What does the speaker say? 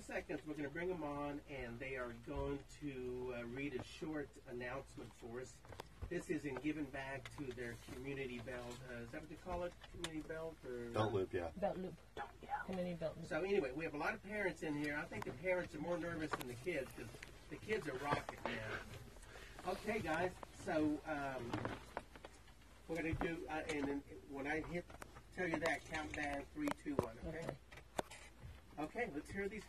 seconds, we're going to bring them on, and they are going to uh, read a short announcement for us. This is in giving back to their community belt. Uh, is that what they call it? Community belt or Belt loop, yeah. Belt loop. Community belt loop. So anyway, we have a lot of parents in here. I think the parents are more nervous than the kids because the kids are rocking now. Okay, guys. So um, we're gonna do, uh, and then when I hit, tell you that, count down three, two, one. Okay. Okay. Okay. Let's hear these